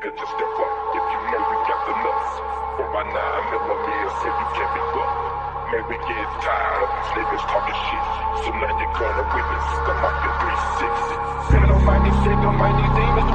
nigga, just step up. If you know we got the nuts. For my nine millimeters, if you can't be booked. Man, we get tired of these niggas talking shit. So now you're gonna witness the Mafia 360. Sin almighty shit, almighty demons